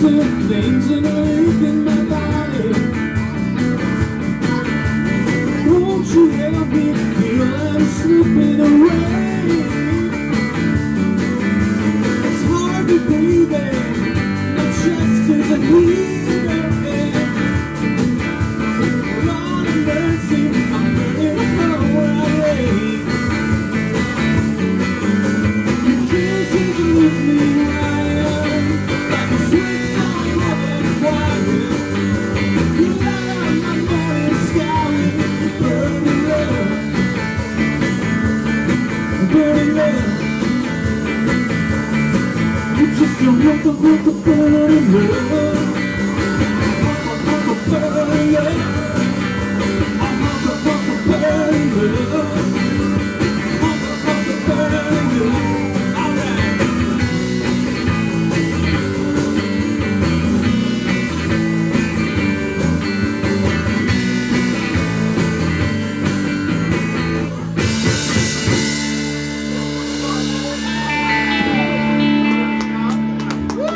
Some things in life in my burning love. You're just a rhythm, rhythm, rhythm.